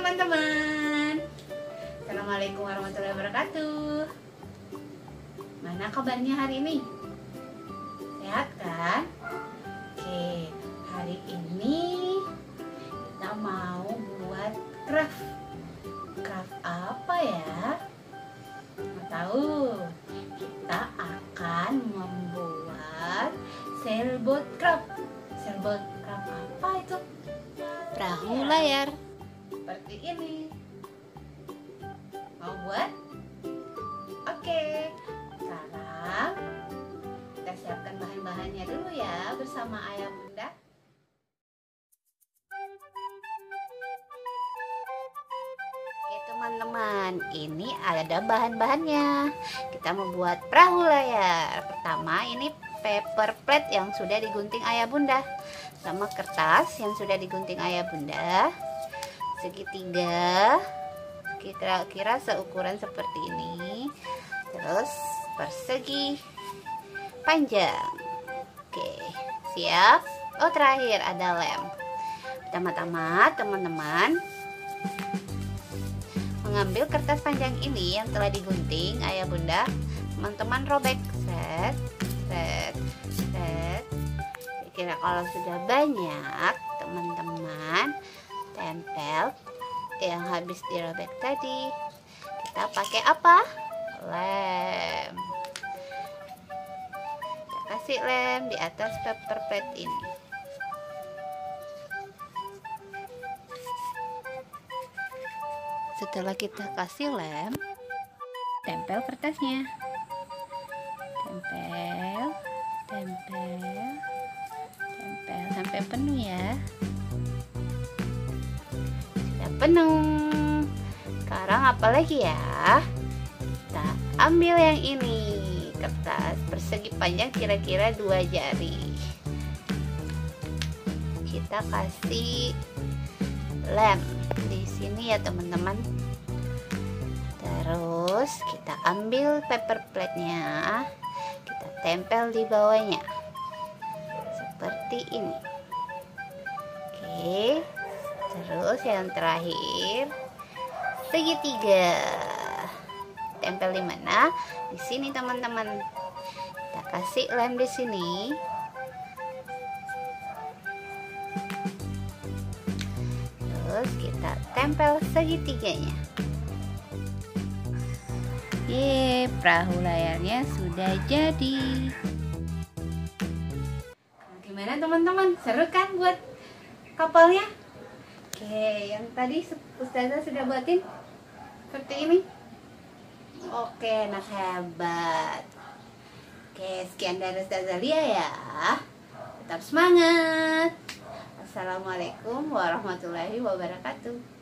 teman-teman Assalamualaikum warahmatullahi wabarakatuh Mana kabarnya hari ini? Sehat kan? Oke, hari ini kita mau buat craft Craft apa ya? Nggak tahu Kita akan membuat sailboat craft Sailboat craft apa itu? Perahu layar. Seperti ini mau buat oke sekarang kita siapkan bahan-bahannya dulu ya bersama ayah bunda Oke teman-teman, ini ada bahan-bahannya. Kita membuat perahu layar. Pertama ini paper plate yang sudah digunting ayah bunda, sama kertas yang sudah digunting ayah bunda. Segitiga, kira-kira seukuran seperti ini. Terus persegi panjang. Oke, siap. Oh terakhir ada lem. Pertama-tama teman-teman mengambil kertas panjang ini yang telah digunting ayah bunda teman-teman robek set set set kira kalau sudah banyak teman-teman tempel yang habis dirobek tadi. Kita pakai apa? Lem. Kita kasih lem di atas paper plate ini. Setelah kita kasih lem tempel kertasnya. Tempel tempel tempel sampai penuh ya penuh sekarang apa lagi ya? Kita ambil yang ini. Kertas persegi panjang kira-kira dua jari. Kita kasih lem di sini ya teman-teman. Terus kita ambil paper plate-nya. Kita tempel di bawahnya. Seperti ini terus yang terakhir segitiga. Tempel di mana? Di sini teman-teman. Kita kasih lem di sini. Terus kita tempel segitiganya. Ye, perahu layarnya sudah jadi. gimana teman-teman? Seru kan buat kapalnya oke yang tadi ustazah sudah buatin? Seperti ini? Oke nah hebat. Oke sekian dari ustazah Lia ya. Tetap semangat. Assalamualaikum warahmatullahi wabarakatuh